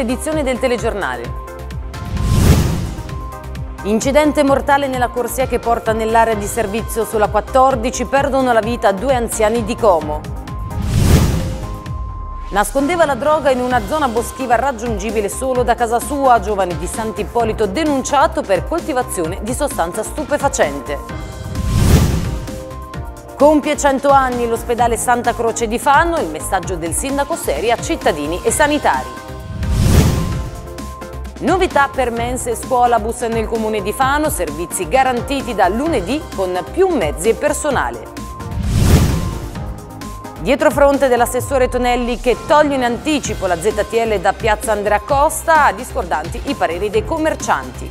questa edizione del telegiornale. Incidente mortale nella corsia che porta nell'area di servizio sulla 14, perdono la vita due anziani di Como. Nascondeva la droga in una zona boschiva raggiungibile solo da casa sua, giovane di Sant'Ippolito denunciato per coltivazione di sostanza stupefacente. Compie 100 anni l'ospedale Santa Croce di Fano, il messaggio del sindaco Seri a cittadini e sanitari. Novità per mense e scuolabus nel comune di Fano, servizi garantiti da lunedì con più mezzi e personale. Dietro fronte dell'assessore Tonelli che toglie in anticipo la ZTL da piazza Andrea Costa, discordanti i pareri dei commercianti.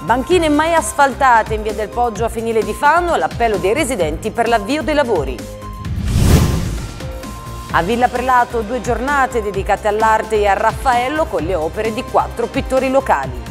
Banchine mai asfaltate in via del Poggio a Finile di Fano, l'appello dei residenti per l'avvio dei lavori. A Villa Prelato due giornate dedicate all'arte e a Raffaello con le opere di quattro pittori locali.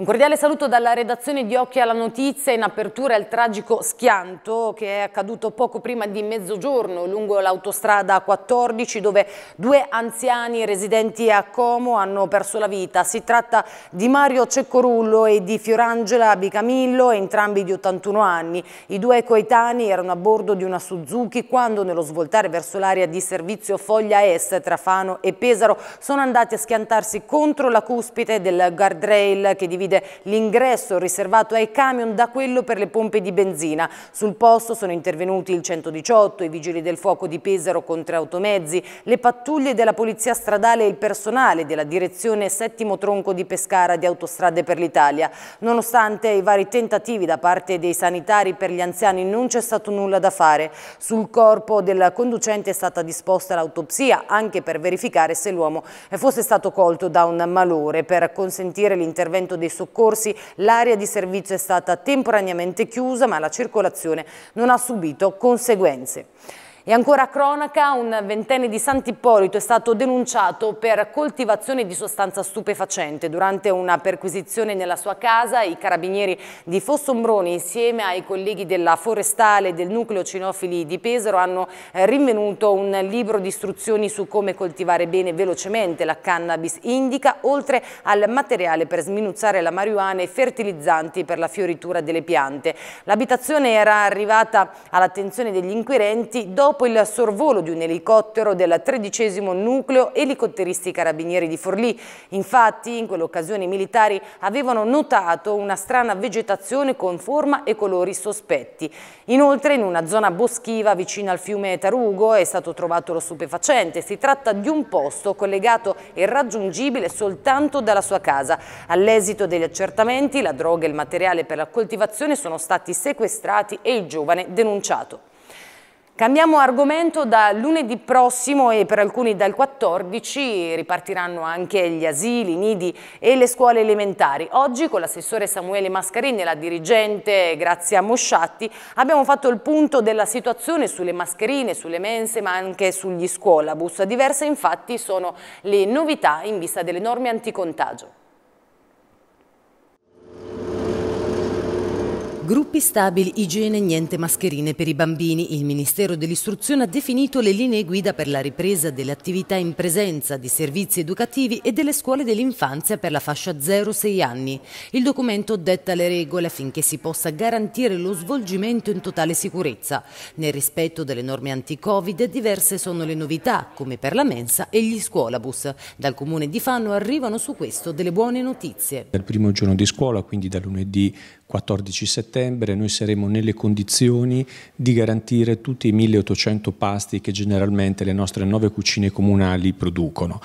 Un cordiale saluto dalla redazione di Occhi alla Notizia. In apertura il tragico schianto che è accaduto poco prima di mezzogiorno lungo l'autostrada 14 dove due anziani residenti a Como hanno perso la vita. Si tratta di Mario Ceccorullo e di Fiorangela Bicamillo, entrambi di 81 anni. I due coetanei erano a bordo di una Suzuki quando nello svoltare verso l'area di servizio Foglia Est tra Fano e Pesaro sono andati a schiantarsi contro la cuspide del guardrail che divide divide l'ingresso riservato ai camion da quello per le pompe di benzina. Sul posto sono intervenuti il 118, i vigili del fuoco di Pesaro con tre automezzi, le pattuglie della polizia stradale e il personale della direzione settimo tronco di Pescara di Autostrade per l'Italia. Nonostante i vari tentativi da parte dei sanitari per gli anziani non c'è stato nulla da fare. Sul corpo del conducente è stata disposta l'autopsia anche per verificare se l'uomo fosse stato colto da un malore per consentire l'intervento dei soccorsi l'area di servizio è stata temporaneamente chiusa ma la circolazione non ha subito conseguenze. E ancora cronaca, un ventenne di Sant'Ippolito è stato denunciato per coltivazione di sostanza stupefacente. Durante una perquisizione nella sua casa, i carabinieri di Fossombroni insieme ai colleghi della Forestale e del Nucleo Cinofili di Pesaro hanno eh, rinvenuto un libro di istruzioni su come coltivare bene velocemente la cannabis indica, oltre al materiale per sminuzzare la marijuana e fertilizzanti per la fioritura delle piante. L'abitazione era arrivata all'attenzione degli inquirenti dopo dopo il sorvolo di un elicottero del tredicesimo nucleo elicotteristi carabinieri di Forlì. Infatti in quell'occasione i militari avevano notato una strana vegetazione con forma e colori sospetti. Inoltre in una zona boschiva vicino al fiume Tarugo è stato trovato lo stupefacente. Si tratta di un posto collegato e raggiungibile soltanto dalla sua casa. All'esito degli accertamenti la droga e il materiale per la coltivazione sono stati sequestrati e il giovane denunciato. Cambiamo argomento da lunedì prossimo e per alcuni dal 14 ripartiranno anche gli asili, i nidi e le scuole elementari. Oggi con l'assessore Samuele Mascarini e la dirigente Grazia Mosciatti abbiamo fatto il punto della situazione sulle mascherine, sulle mense ma anche sugli scuolabus. Diverse infatti sono le novità in vista delle norme anticontagio. Gruppi stabili, igiene, niente mascherine per i bambini. Il Ministero dell'Istruzione ha definito le linee guida per la ripresa delle attività in presenza di servizi educativi e delle scuole dell'infanzia per la fascia 0-6 anni. Il documento detta le regole affinché si possa garantire lo svolgimento in totale sicurezza. Nel rispetto delle norme anti-Covid diverse sono le novità, come per la mensa e gli scuolabus. Dal comune di Fano arrivano su questo delle buone notizie. Dal primo giorno di scuola, quindi da lunedì 14 settembre noi saremo nelle condizioni di garantire tutti i 1800 pasti che generalmente le nostre nove cucine comunali producono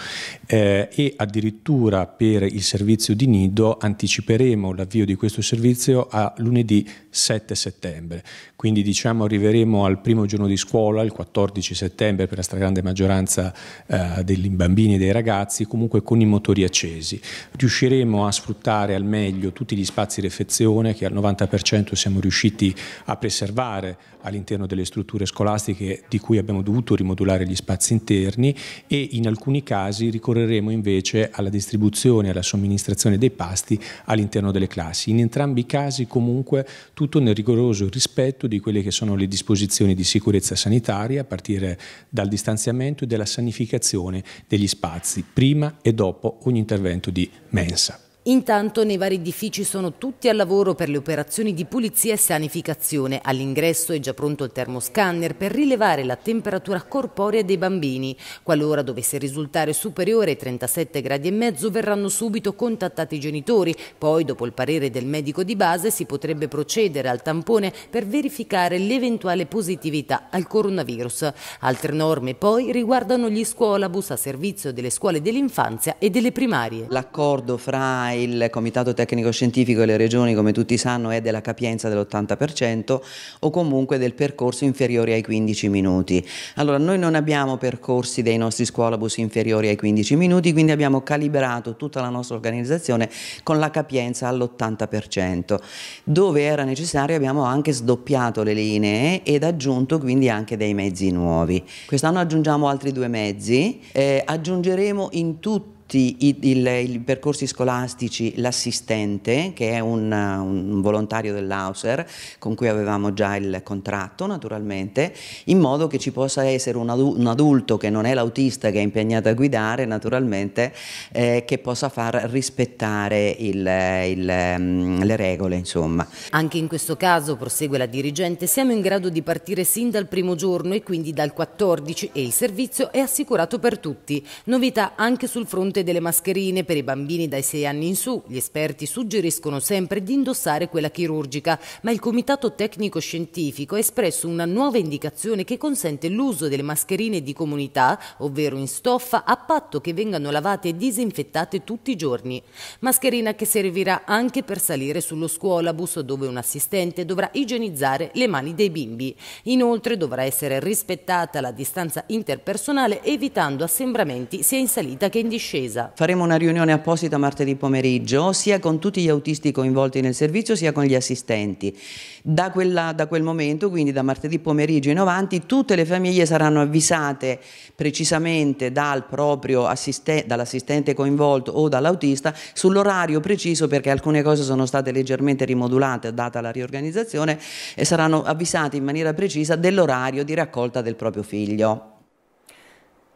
eh, e addirittura per il servizio di nido anticiperemo l'avvio di questo servizio a lunedì 7 settembre. Quindi diciamo arriveremo al primo giorno di scuola, il 14 settembre per la stragrande maggioranza eh, dei bambini e dei ragazzi, comunque con i motori accesi. Riusciremo a sfruttare al meglio tutti gli spazi refezione che al 90% 90% siamo riusciti a preservare all'interno delle strutture scolastiche di cui abbiamo dovuto rimodulare gli spazi interni e in alcuni casi ricorreremo invece alla distribuzione e alla somministrazione dei pasti all'interno delle classi. In entrambi i casi comunque tutto nel rigoroso rispetto di quelle che sono le disposizioni di sicurezza sanitaria a partire dal distanziamento e dalla sanificazione degli spazi prima e dopo ogni intervento di mensa. Intanto nei vari edifici sono tutti al lavoro per le operazioni di pulizia e sanificazione. All'ingresso è già pronto il termoscanner per rilevare la temperatura corporea dei bambini. Qualora dovesse risultare superiore ai 37 gradi e mezzo verranno subito contattati i genitori. Poi dopo il parere del medico di base si potrebbe procedere al tampone per verificare l'eventuale positività al coronavirus. Altre norme poi riguardano gli scuolabus a servizio delle scuole dell'infanzia e delle primarie. L'accordo fra il Comitato Tecnico Scientifico e le regioni, come tutti sanno, è della capienza dell'80% o comunque del percorso inferiore ai 15 minuti. Allora, noi non abbiamo percorsi dei nostri scuolabus inferiori ai 15 minuti, quindi abbiamo calibrato tutta la nostra organizzazione con la capienza all'80%. Dove era necessario abbiamo anche sdoppiato le linee ed aggiunto quindi anche dei mezzi nuovi. Quest'anno aggiungiamo altri due mezzi, eh, aggiungeremo in tutti tutti i, il, i, percorsi scolastici l'assistente, che è un, un volontario dell'Auser, con cui avevamo già il contratto naturalmente, in modo che ci possa essere un, adulto che non è l'autista che è impegnato a guidare naturalmente, eh, che possa far rispettare il, il, mm, le regole. Insomma. Anche in questo caso, prosegue la dirigente, siamo in grado di partire sin dal primo giorno e quindi dal 14 e il servizio è assicurato per tutti. Novità anche sul fronte fronte delle mascherine per i bambini dai 6 anni in su, gli esperti suggeriscono sempre di indossare quella chirurgica, ma il Comitato Tecnico Scientifico ha espresso una nuova indicazione che consente l'uso delle mascherine di comunità, ovvero in stoffa, a patto che vengano lavate e disinfettate tutti i giorni. Mascherina che servirà anche per salire sullo scuolabus dove un assistente dovrà igienizzare le mani dei bimbi. Inoltre dovrà essere rispettata la distanza interpersonale evitando assembramenti sia in salita che in discesa attesa. Faremo una riunione apposita martedì pomeriggio sia con tutti gli autisti coinvolti nel servizio sia con gli assistenti. Da, quella, da quel momento, quindi da martedì pomeriggio in avanti, tutte le famiglie saranno avvisate precisamente dal proprio assistente, dall'assistente coinvolto o dall'autista sull'orario preciso perché alcune cose sono state leggermente rimodulate data la riorganizzazione e saranno avvisate in maniera precisa dell'orario di raccolta del proprio figlio.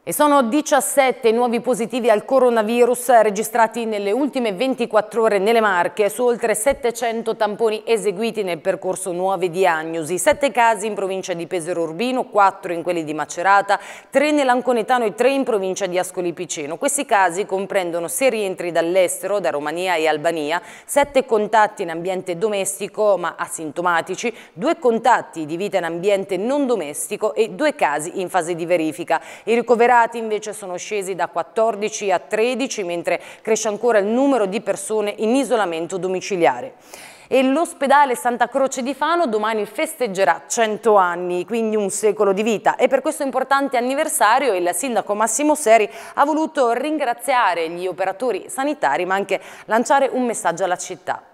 E sono 17 nuovi positivi al coronavirus registrati nelle ultime 24 ore nelle Marche su oltre 700 tamponi eseguiti nel percorso nuove diagnosi. 7 casi in provincia di Pesaro Urbino, 4 in quelli di Macerata, 3 nell'Anconetano e 3 in provincia di Ascoli Piceno. Questi casi comprendono 6 rientri dall'estero, da Romania e Albania, 7 contatti in ambiente domestico ma asintomatici, 2 contatti di vita in ambiente non domestico e 2 casi in fase di verifica. I ricoverati invece sono scesi da 14 a 13, mentre cresce ancora il numero di persone in isolamento domiciliare e l'ospedale Santa Croce di Fano domani festeggerà 100 anni, quindi un secolo di vita e per questo importante anniversario il sindaco Massimo Seri ha voluto ringraziare gli operatori sanitari ma anche lanciare un messaggio alla città.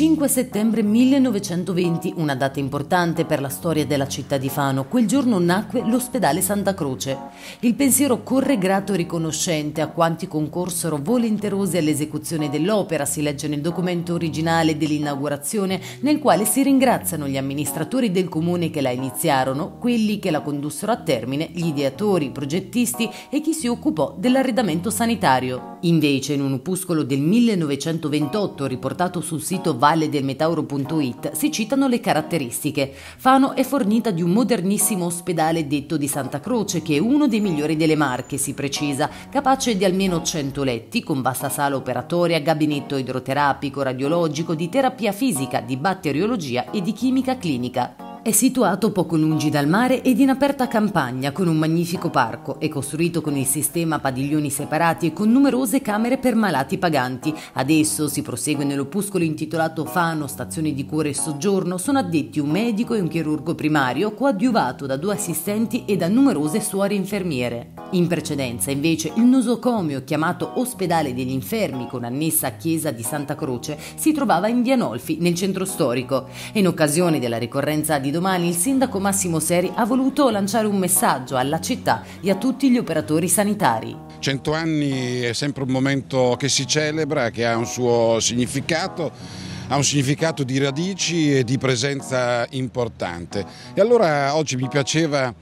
5 settembre 1920, una data importante per la storia della città di Fano. Quel giorno nacque l'ospedale Santa Croce. Il pensiero corre grato e riconoscente a quanti concorsero volenterosi all'esecuzione dell'opera, si legge nel documento originale dell'inaugurazione, nel quale si ringraziano gli amministratori del comune che la iniziarono, quelli che la condussero a termine, gli ideatori, i progettisti e chi si occupò dell'arredamento sanitario. Invece, in un opuscolo del 1928 riportato sul sito Val valledelmetauro.it si citano le caratteristiche. Fano è fornita di un modernissimo ospedale detto di Santa Croce che è uno dei migliori delle Marche, si precisa, capace di almeno 100 letti, con vasta sala operatoria, gabinetto idroterapico, radiologico, di terapia fisica, di batteriologia e di chimica clinica. È situato poco lungi dal mare ed in aperta campagna con un magnifico parco. È costruito con il sistema padiglioni separati e con numerose camere per malati paganti. Adesso si prosegue nell'opuscolo intitolato Fano, stazione di cura e soggiorno. Sono addetti un medico e un chirurgo primario coadiuvato da due assistenti e da numerose suore infermiere. In precedenza, invece, il nosocomio chiamato Ospedale degli Infermi con annessa chiesa di Santa Croce si trovava in Via Nolfi, nel centro storico. In occasione della ricorrenza di domani il sindaco Massimo Seri ha voluto lanciare un messaggio alla città e a tutti gli operatori sanitari. Cento anni è sempre un momento che si celebra, che ha un suo significato ha un significato di radici e di presenza importante. E allora oggi mi piaceva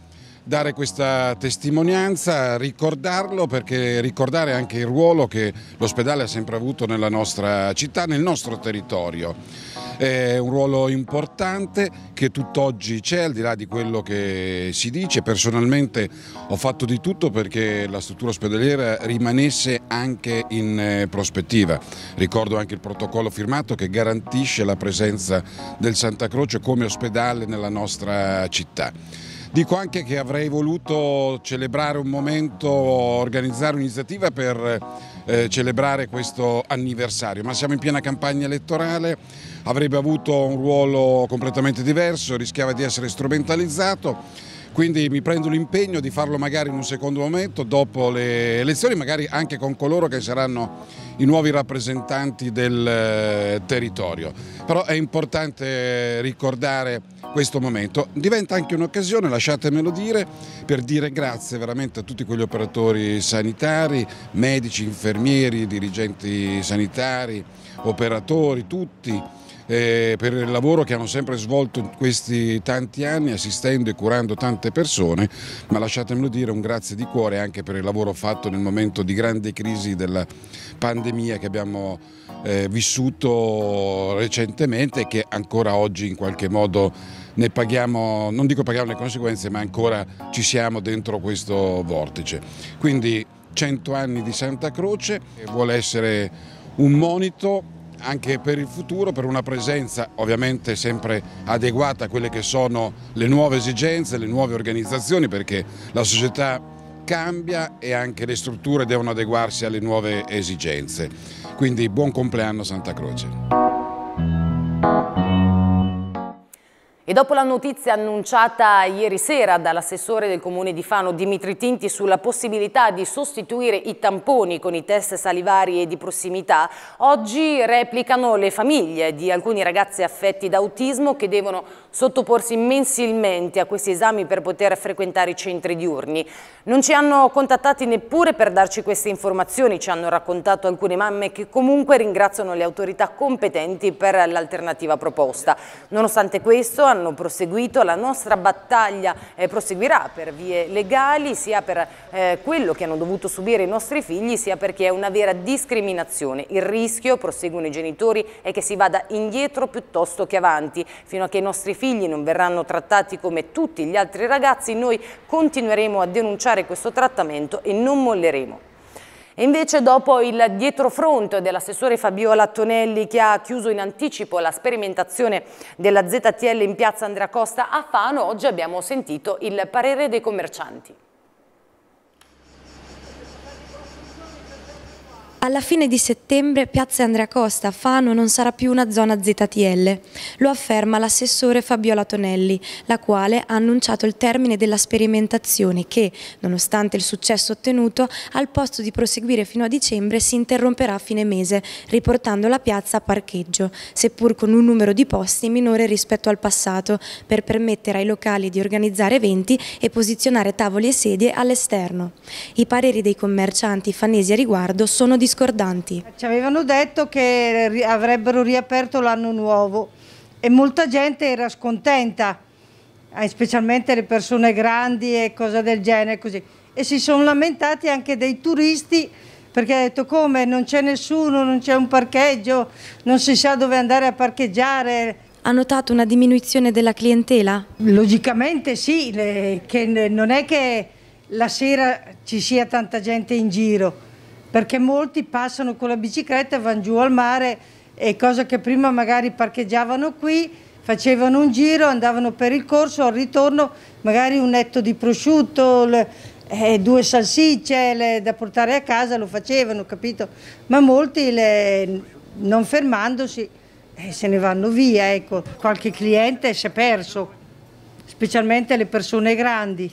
dare questa testimonianza, ricordarlo perché ricordare anche il ruolo che l'ospedale ha sempre avuto nella nostra città, nel nostro territorio. È un ruolo importante che tutt'oggi c'è, al di là di quello che si dice. Personalmente ho fatto di tutto perché la struttura ospedaliera rimanesse anche in eh, prospettiva. Ricordo anche il protocollo firmato che garantisce la presenza del Santa Croce come ospedale nella nostra città. Dico anche che avrei voluto celebrare un momento, organizzare un'iniziativa per eh, celebrare questo anniversario, ma siamo in piena campagna elettorale, avrebbe avuto un ruolo completamente diverso, rischiava di essere strumentalizzato. Quindi mi prendo l'impegno di farlo magari in un secondo momento, dopo le elezioni, magari anche con coloro che saranno i nuovi rappresentanti del eh, territorio. Però è importante ricordare questo momento. Diventa anche un'occasione, lasciatemelo dire, per dire grazie veramente a tutti quegli operatori sanitari, medici, infermieri, dirigenti sanitari, operatori, tutti eh, per il lavoro che hanno sempre svolto in questi tanti anni assistendo e curando tante persone, ma lasciatemelo dire un grazie di cuore anche per il lavoro fatto nel momento di grande crisi della pandemia che abbiamo eh, vissuto recentemente e che ancora oggi in qualche modo ne paghiamo, non dico paghiamo le conseguenze, ma ancora ci siamo dentro questo vortice. Quindi 100 anni di Santa Croce vuole essere un monito anche per il futuro, per una presenza ovviamente sempre adeguata a quelle che sono le nuove esigenze, le nuove organizzazioni, perché la società cambia e anche le strutture devono adeguarsi alle nuove esigenze. Quindi buon compleanno Santa Croce. E dopo la notizia annunciata ieri sera dall'assessore del comune di Fano Dimitri Tinti sulla possibilità di sostituire i tamponi con i test salivari e di prossimità, oggi replicano le famiglie di alcuni ragazzi affetti da autismo che devono sottoporsi mensilmente a questi esami per poter frequentare i centri diurni. Non ci hanno contattati neppure per darci queste informazioni, ci hanno raccontato alcune mamme che comunque ringraziano le autorità competenti per l'alternativa proposta. Nonostante questo hanno proseguito, la nostra battaglia eh, proseguirà per vie legali sia per eh, quello che hanno dovuto subire i nostri figli sia perché è una vera discriminazione. Il rischio, proseguono i genitori, è che si vada indietro piuttosto che avanti. Fino a che i nostri figli non verranno trattati come tutti gli altri ragazzi noi continueremo a denunciare questo trattamento e non molleremo. E invece dopo il dietrofront dell'assessore Fabiola Tonelli che ha chiuso in anticipo la sperimentazione della ZTL in piazza Andrea Costa a Fano, oggi abbiamo sentito il parere dei commercianti. Alla fine di settembre Piazza Andrea Costa, Fano, non sarà più una zona ZTL. Lo afferma l'assessore Fabiola Tonelli, la quale ha annunciato il termine della sperimentazione che, nonostante il successo ottenuto, al posto di proseguire fino a dicembre si interromperà a fine mese, riportando la piazza a parcheggio, seppur con un numero di posti minore rispetto al passato, per permettere ai locali di organizzare eventi e posizionare tavoli e sedie all'esterno. I pareri dei commercianti fanesi a riguardo sono di discordanti. Ci avevano detto che avrebbero riaperto l'anno nuovo e molta gente era scontenta, eh, specialmente le persone grandi e cose del genere così. E si sono lamentati anche dei turisti perché ha detto come non c'è nessuno, non c'è un parcheggio, non si sa dove andare a parcheggiare. Ha notato una diminuzione della clientela? Logicamente sì, che non è che la sera ci sia tanta gente in giro, perché molti passano con la bicicletta e vanno giù al mare e cosa che prima magari parcheggiavano qui facevano un giro, andavano per il corso, al ritorno magari un netto di prosciutto, le, eh, due salsicce le, da portare a casa lo facevano, capito? Ma molti le, non fermandosi eh, se ne vanno via, ecco. Qualche cliente si è perso, specialmente le persone grandi.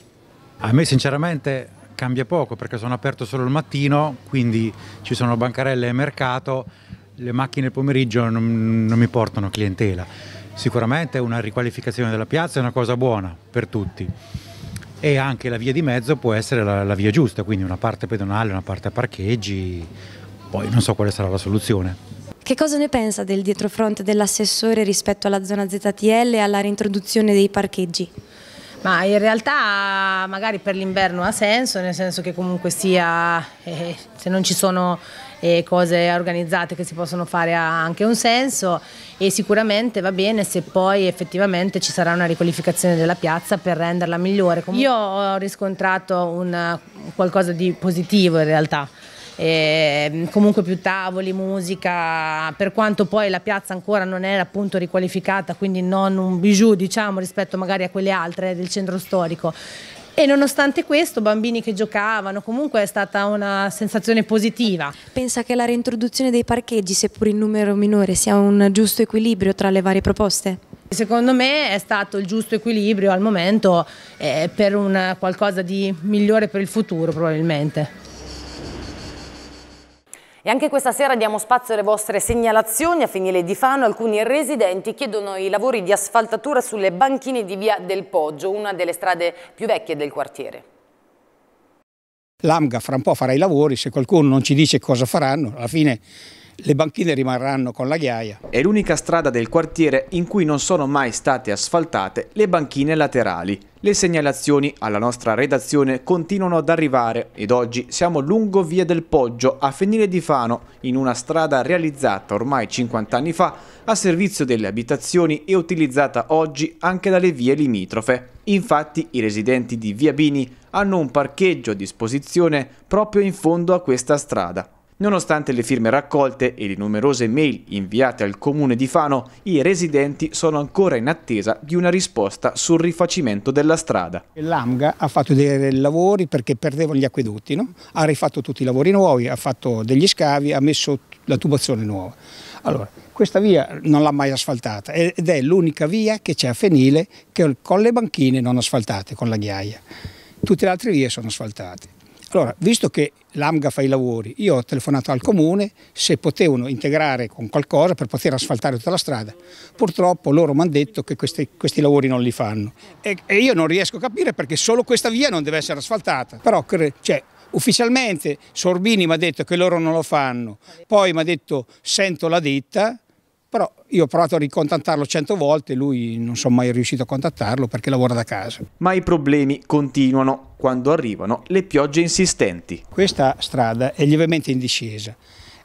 A me sinceramente cambia poco perché sono aperto solo il mattino, quindi ci sono bancarelle e mercato, le macchine il pomeriggio non, non mi portano clientela. Sicuramente una riqualificazione della piazza è una cosa buona per tutti e anche la via di mezzo può essere la, la via giusta, quindi una parte pedonale, una parte parcheggi, poi non so quale sarà la soluzione. Che cosa ne pensa del dietrofront dell'assessore rispetto alla zona ZTL e alla reintroduzione dei parcheggi? Ma in realtà magari per l'inverno ha senso, nel senso che comunque sia, eh, se non ci sono e cose organizzate che si possono fare ha anche un senso e sicuramente va bene se poi effettivamente ci sarà una riqualificazione della piazza per renderla migliore. Io ho riscontrato una, qualcosa di positivo in realtà. E comunque più tavoli, musica, per quanto poi la piazza ancora non era appunto riqualificata, quindi non un bijou diciamo rispetto magari a quelle altre del centro storico, e nonostante questo bambini che giocavano, comunque è stata una sensazione positiva. Pensa che la reintroduzione dei parcheggi, seppur in numero minore, sia un giusto equilibrio tra le varie proposte? Secondo me è stato il giusto equilibrio al momento eh, per un qualcosa di migliore per il futuro probabilmente. E anche questa sera diamo spazio alle vostre segnalazioni. A Finile di Fano alcuni residenti chiedono i lavori di asfaltatura sulle banchine di via del Poggio, una delle strade più vecchie del quartiere. L'AMGA fra un po' farà i lavori, se qualcuno non ci dice cosa faranno, alla fine le banchine rimarranno con la ghiaia. È l'unica strada del quartiere in cui non sono mai state asfaltate le banchine laterali. Le segnalazioni alla nostra redazione continuano ad arrivare ed oggi siamo lungo via del Poggio a Fenile di Fano, in una strada realizzata ormai 50 anni fa a servizio delle abitazioni e utilizzata oggi anche dalle vie limitrofe. Infatti i residenti di Via Bini hanno un parcheggio a disposizione proprio in fondo a questa strada. Nonostante le firme raccolte e le numerose mail inviate al comune di Fano, i residenti sono ancora in attesa di una risposta sul rifacimento della strada. L'AMGA ha fatto dei lavori perché perdevano gli acquedotti, no? ha rifatto tutti i lavori nuovi, ha fatto degli scavi, ha messo la tubazione nuova. Allora, questa via non l'ha mai asfaltata ed è l'unica via che c'è a Fenile che con le banchine non asfaltate, con la ghiaia. Tutte le altre vie sono asfaltate. Allora, visto che l'AMGA fa i lavori, io ho telefonato al comune se potevano integrare con qualcosa per poter asfaltare tutta la strada. Purtroppo loro mi hanno detto che questi, questi, lavori non li fanno e, e, io non riesco a capire perché solo questa via non deve essere asfaltata. Però cioè, ufficialmente Sorbini mi ha detto che loro non lo fanno, poi mi ha detto sento la ditta, però io ho provato a ricontattarlo cento volte, lui non sono mai riuscito a contattarlo perché lavora da casa. Ma i problemi continuano quando arrivano le piogge insistenti. Questa strada è lievemente in discesa.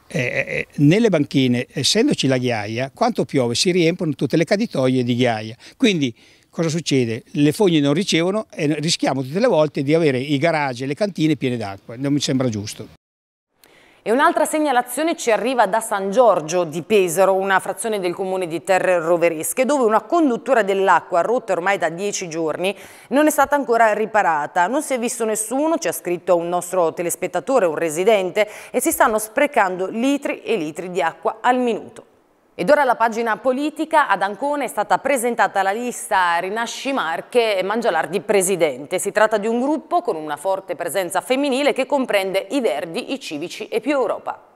Eh, eh, nelle banchine, essendoci la ghiaia, quanto piove si riempiono tutte le caditoie di ghiaia. Quindi cosa succede? Le fogne non ricevono e rischiamo tutte le volte di avere i garage e le cantine piene d'acqua. Non mi sembra giusto. E un'altra segnalazione ci arriva da San Giorgio di Pesaro, una frazione del comune di Terre Roveresche, dove una conduttura dell'acqua rotta ormai da dieci giorni non è stata ancora riparata. Non si è visto nessuno, ci ha scritto un nostro telespettatore, un residente, e si stanno sprecando litri e litri di acqua al minuto. Ed ora la pagina politica, ad Ancona è stata presentata la lista Rinasci Marche e Mangialardi Presidente. Si tratta di un gruppo con una forte presenza femminile che comprende i Verdi, i Civici e più Europa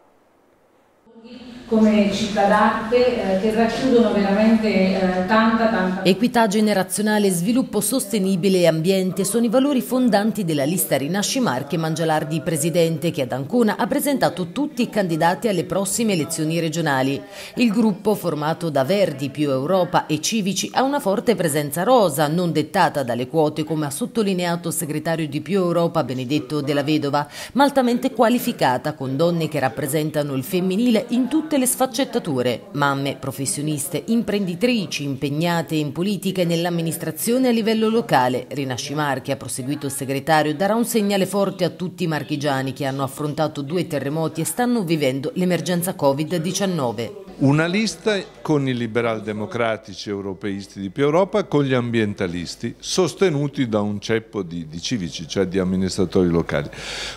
come città d'arte eh, che racchiudono veramente eh, tanta tanta equità generazionale, sviluppo sostenibile e ambiente sono i valori fondanti della lista Rinasci Marche Mangialardi Presidente che ad Ancona ha presentato tutti i candidati alle prossime elezioni regionali. Il gruppo formato da Verdi più Europa e Civici ha una forte presenza rosa, non dettata dalle quote come ha sottolineato il segretario di più Europa Benedetto della Vedova, ma altamente qualificata con donne che rappresentano il femminile in tutte le sfaccettature, mamme, professioniste, imprenditrici impegnate in politica e nell'amministrazione a livello locale. Rinasci Marchi, ha proseguito il segretario, darà un segnale forte a tutti i marchigiani che hanno affrontato due terremoti e stanno vivendo l'emergenza Covid-19. Una lista con i liberal democratici europeisti di più Europa, con gli ambientalisti, sostenuti da un ceppo di, di civici, cioè di amministratori locali.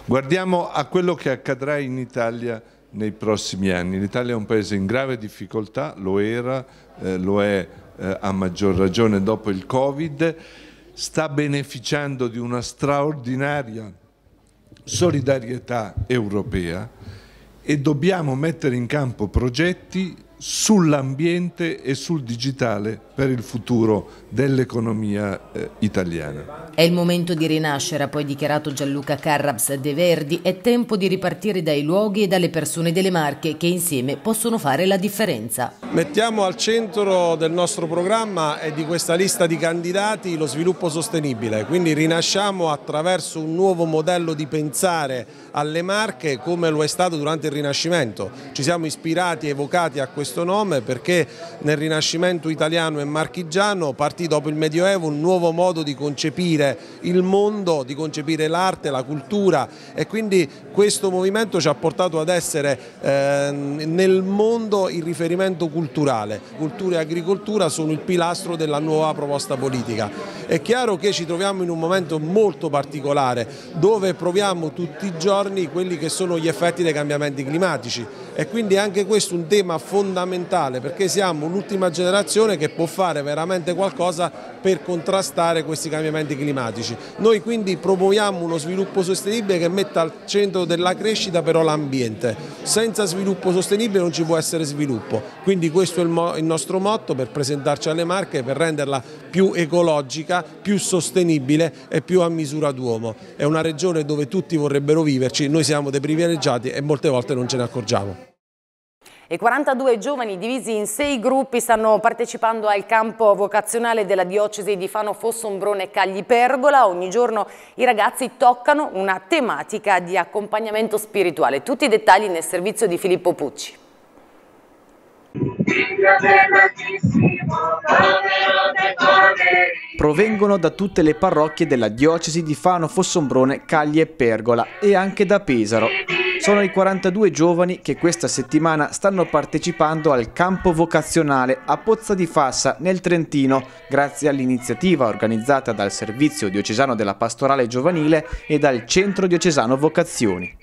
Guardiamo a quello che accadrà in Italia nei prossimi anni. L'Italia è un paese in grave difficoltà, lo era, eh, lo è eh, a maggior ragione dopo il Covid, sta beneficiando di una straordinaria solidarietà europea e dobbiamo mettere in campo progetti sull'ambiente e sul digitale per il futuro dell'economia eh, italiana. È il momento di rinascere, ha poi dichiarato Gianluca Carrabs De Verdi, è tempo di ripartire dai luoghi e dalle persone delle Marche che insieme possono fare la differenza. Mettiamo al centro del nostro programma e di questa lista di candidati lo sviluppo sostenibile, quindi rinasciamo attraverso un nuovo modello di pensare alle Marche come lo è stato durante il Rinascimento. Ci siamo ispirati e evocati a questo nome perché nel Rinascimento italiano e marchigiano partì dopo il Medioevo un nuovo modo di concepire il mondo, di concepire l'arte, la cultura e quindi questo movimento ci ha portato ad essere eh, nel mondo il riferimento culturale. Cultura e agricoltura sono il pilastro della nuova proposta politica. È chiaro che ci troviamo in un momento molto particolare dove proviamo tutti i giorni quelli che sono gli effetti dei cambiamenti climatici e quindi anche questo è un tema fondamentale perché siamo l'ultima generazione che può fare veramente qualcosa per contrastare questi cambiamenti climatici. Noi quindi promuoviamo uno sviluppo sostenibile che metta al centro della crescita però l'ambiente. Senza sviluppo sostenibile non ci può essere sviluppo, quindi questo è il, il nostro motto per presentarci alle Marche, per renderla più ecologica, più sostenibile e più a misura d'uomo. È una regione dove tutti vorrebbero viverci, noi siamo dei privilegiati e molte volte non ce ne accorgiamo. I 42 giovani divisi in sei gruppi stanno partecipando al campo vocazionale della diocesi di Fano Fossombrone Cagli Pergola. Ogni giorno i ragazzi toccano una tematica di accompagnamento spirituale. Tutti i dettagli nel servizio di Filippo Pucci. Provengono da tutte le parrocchie della diocesi di Fano Fossombrone Cagli e Pergola e anche da Pesaro. Sono i 42 giovani che questa settimana stanno partecipando al campo vocazionale a Pozza di Fassa nel Trentino, grazie all'iniziativa organizzata dal Servizio Diocesano della Pastorale Giovanile e dal Centro Diocesano Vocazioni.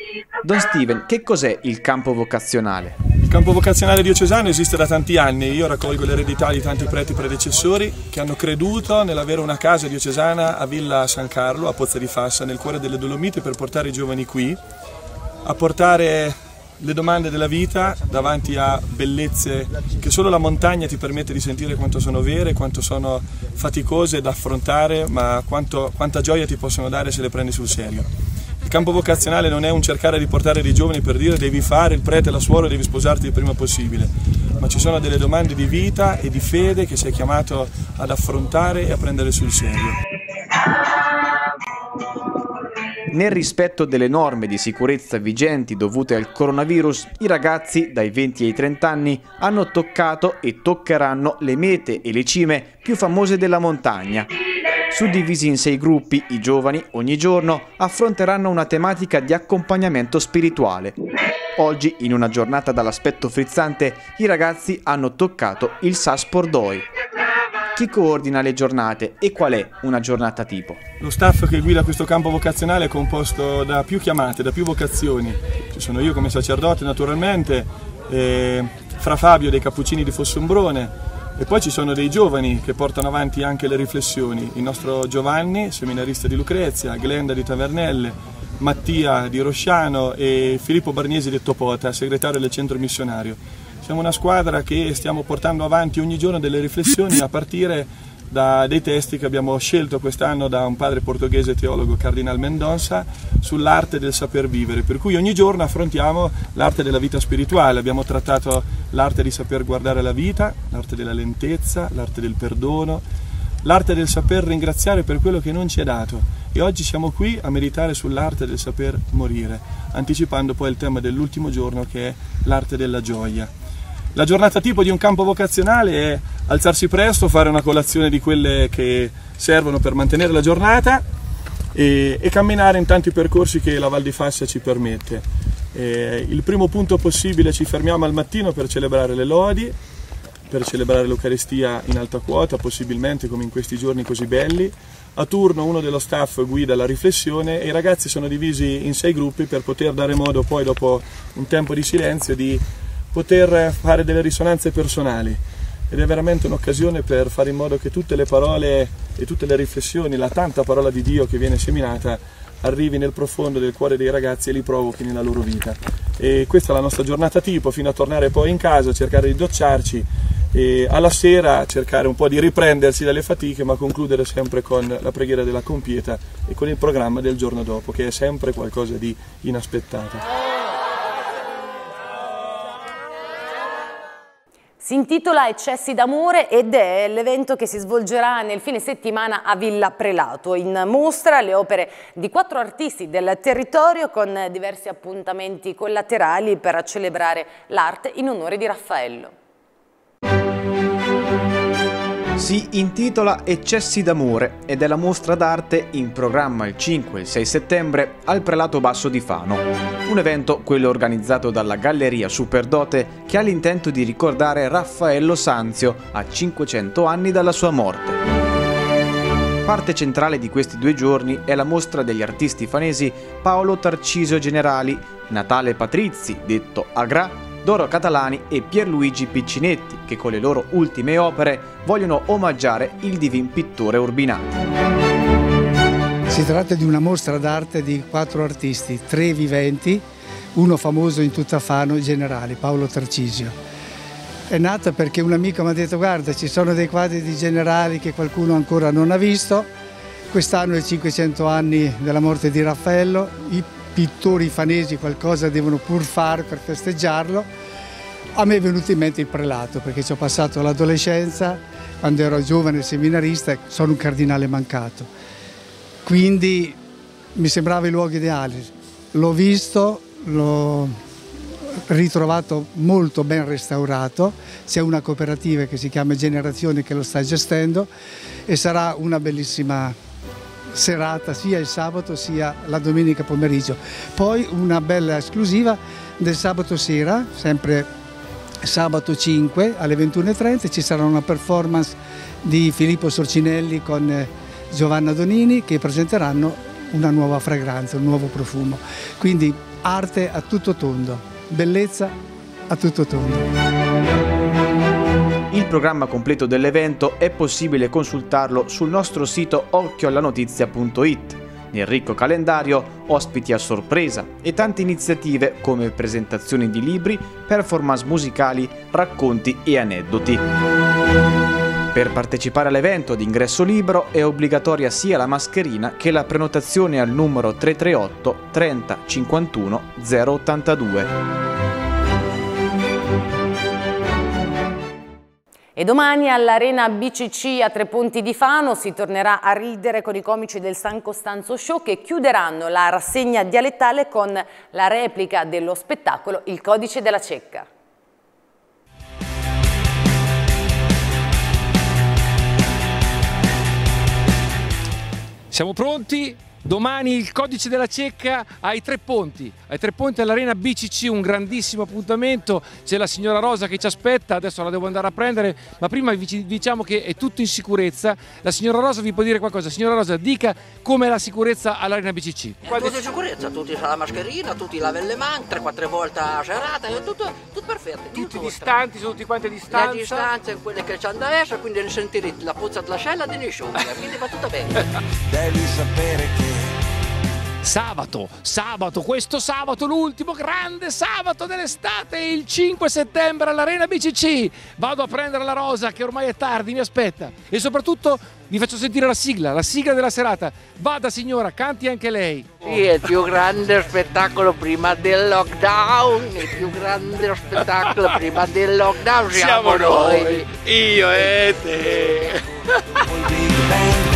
Don Steven, che cos'è il campo vocazionale? Il campo vocazionale diocesano esiste da tanti anni, io raccolgo l'eredità di tanti preti predecessori che hanno creduto nell'avere una casa diocesana a Villa San Carlo, a Pozza di Fassa, nel cuore delle Dolomiti per portare i giovani qui a portare le domande della vita davanti a bellezze che solo la montagna ti permette di sentire quanto sono vere, quanto sono faticose da affrontare, ma quanto, quanta gioia ti possono dare se le prendi sul serio. Il campo vocazionale non è un cercare di portare dei giovani per dire devi fare il prete, la suora, devi sposarti il prima possibile, ma ci sono delle domande di vita e di fede che sei chiamato ad affrontare e a prendere sul serio. Nel rispetto delle norme di sicurezza vigenti dovute al coronavirus, i ragazzi dai 20 ai 30 anni hanno toccato e toccheranno le mete e le cime più famose della montagna. Suddivisi in sei gruppi, i giovani ogni giorno affronteranno una tematica di accompagnamento spirituale. Oggi, in una giornata dall'aspetto frizzante, i ragazzi hanno toccato il Sas Pordoi. Chi coordina le giornate e qual è una giornata tipo? Lo staff che guida questo campo vocazionale è composto da più chiamate, da più vocazioni. Ci sono io come sacerdote naturalmente, eh, Fra Fabio dei Cappuccini di Fossombrone e poi ci sono dei giovani che portano avanti anche le riflessioni. Il nostro Giovanni, seminarista di Lucrezia, Glenda di Tavernelle, Mattia di Rosciano e Filippo Barniesi di Topota, segretario del centro missionario. Siamo una squadra che stiamo portando avanti ogni giorno delle riflessioni a partire da dei testi che abbiamo scelto quest'anno da un padre portoghese teologo, Cardinal Mendonça, sull'arte del saper vivere, per cui ogni giorno affrontiamo l'arte della vita spirituale, abbiamo trattato l'arte di saper guardare la vita, l'arte della lentezza, l'arte del perdono, l'arte del saper ringraziare per quello che non ci è dato. E oggi siamo qui a meditare sull'arte del saper morire, anticipando poi il tema dell'ultimo giorno che è l'arte della gioia. La giornata tipo di un campo vocazionale è alzarsi presto, fare una colazione di quelle che servono per mantenere la giornata e, e camminare in tanti percorsi che la Val di Fassia ci permette. Eh, il primo punto possibile ci fermiamo al mattino per celebrare le lodi, per celebrare l'Eucaristia in alta quota, possibilmente come in questi giorni così belli. A turno uno dello staff guida la riflessione e i ragazzi sono divisi in sei gruppi per poter dare modo poi dopo un tempo di silenzio di poter fare delle risonanze personali ed è veramente un'occasione per fare in modo che tutte le parole e tutte le riflessioni, la tanta parola di Dio che viene seminata arrivi nel profondo del cuore dei ragazzi e li provochi nella loro vita. E questa è la nostra giornata tipo, fino a tornare poi in casa, cercare di docciarci e alla sera cercare un po' di riprendersi dalle fatiche, ma concludere sempre con la preghiera della compieta e con il programma del giorno dopo, che è sempre qualcosa di inaspettato. Si intitola Eccessi d'amore ed è l'evento che si svolgerà nel fine settimana a Villa Prelato. In mostra le opere di quattro artisti del territorio con diversi appuntamenti collaterali per celebrare l'arte in onore di Raffaello. Si intitola Eccessi d'amore ed è la mostra d'arte in programma il 5 e il 6 settembre al Prelato Basso di Fano. Un evento, quello organizzato dalla Galleria Superdote, che ha l'intento di ricordare Raffaello Sanzio a 500 anni dalla sua morte. Parte centrale di questi due giorni è la mostra degli artisti fanesi Paolo Tarcisio Generali, Natale Patrizi, detto Agra, Doro Catalani e Pierluigi Piccinetti, che con le loro ultime opere vogliono omaggiare il divin pittore Urbinati. Si tratta di una mostra d'arte di quattro artisti, tre viventi, uno famoso in tutta Fano, generale, Paolo Tarcisio. È nata perché un amico mi ha detto guarda ci sono dei quadri di generali che qualcuno ancora non ha visto, quest'anno è 500 anni della morte di Raffaello, i pittori fanesi qualcosa devono pur fare per festeggiarlo. A me è venuto in mente il prelato perché ci ho passato l'adolescenza, quando ero giovane seminarista, sono un cardinale mancato. Quindi mi sembrava il luogo ideale. L'ho visto, l'ho ritrovato molto ben restaurato, c'è una cooperativa che si chiama Generazione che lo sta gestendo e sarà una bellissima serata sia il sabato sia la domenica pomeriggio. Poi una bella esclusiva del sabato sera, sempre sabato 5 alle 21.30 ci sarà una performance di Filippo Sorcinelli con eh, Giovanna Donini che presenteranno una nuova fragranza, un nuovo profumo. Quindi arte a tutto tondo, bellezza a tutto tondo. Il programma completo dell'evento è possibile consultarlo sul nostro sito occhioallanotizia.it. Nel ricco calendario ospiti a sorpresa e tante iniziative come presentazioni di libri, performance musicali, racconti e aneddoti. Per partecipare all'evento d'ingresso libero è obbligatoria sia la mascherina che la prenotazione al numero 338 30 51 082. E domani all'Arena BCC a Tre Ponti di Fano si tornerà a ridere con i comici del San Costanzo Show che chiuderanno la rassegna dialettale con la replica dello spettacolo Il Codice della Cecca. Siamo pronti? Domani il codice della cecca ai Tre Ponti, ai Tre Ponti all'Arena BCC, un grandissimo appuntamento, c'è la signora Rosa che ci aspetta, adesso la devo andare a prendere, ma prima vi diciamo che è tutto in sicurezza, la signora Rosa vi può dire qualcosa, signora Rosa dica com'è la sicurezza all'Arena BCC. Tutto in sicurezza, tutti hanno la mascherina, tutti lavano le mani, 3-4 volte a serata, tutto, tutto perfetto. Tutti distanti, sono tutti quanti a distanza? Le distanze, quelle che c'hanno da essere, quindi non sentirete la puzza della cella di nessuno, quindi va tutto bene. Devi sapere che Sabato, sabato, questo sabato, l'ultimo grande sabato dell'estate, il 5 settembre all'Arena BCC. Vado a prendere la rosa che ormai è tardi, mi aspetta. E soprattutto vi faccio sentire la sigla, la sigla della serata. Vada signora, canti anche lei. Sì, è il più grande spettacolo prima del lockdown, il più grande spettacolo prima del lockdown siamo, siamo noi. noi. Io e te.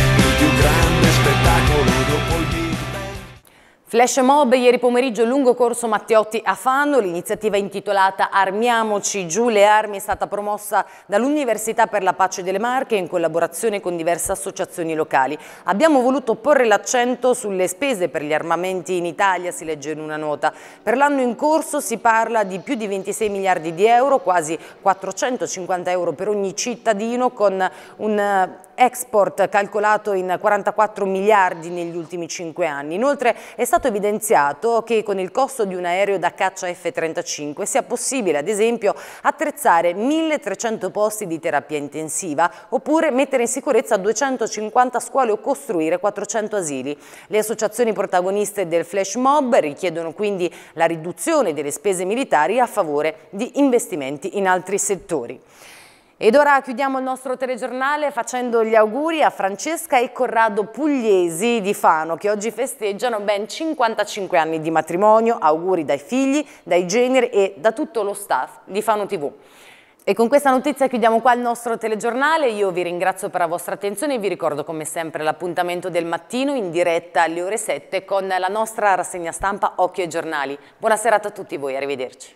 Flash mob ieri pomeriggio lungo corso Matteotti a Fano, l'iniziativa intitolata Armiamoci giù le armi è stata promossa dall'Università per la Pace delle Marche in collaborazione con diverse associazioni locali. Abbiamo voluto porre l'accento sulle spese per gli armamenti in Italia, si legge in una nota. Per l'anno in corso si parla di più di 26 miliardi di euro, quasi 450 euro per ogni cittadino con un export calcolato in 44 miliardi negli ultimi cinque anni. Inoltre è stato evidenziato che con il costo di un aereo da caccia F-35 sia possibile ad esempio attrezzare 1300 posti di terapia intensiva oppure mettere in sicurezza 250 scuole o costruire 400 asili. Le associazioni protagoniste del flash mob richiedono quindi la riduzione delle spese militari a favore di investimenti in altri settori. Ed ora chiudiamo il nostro telegiornale facendo gli auguri a Francesca e Corrado Pugliesi di Fano che oggi festeggiano ben 55 anni di matrimonio, auguri dai figli, dai generi e da tutto lo staff di Fano TV. E con questa notizia chiudiamo qua il nostro telegiornale, io vi ringrazio per la vostra attenzione e vi ricordo come sempre l'appuntamento del mattino in diretta alle ore 7 con la nostra rassegna stampa Occhio ai giornali. Buona serata a tutti voi, arrivederci.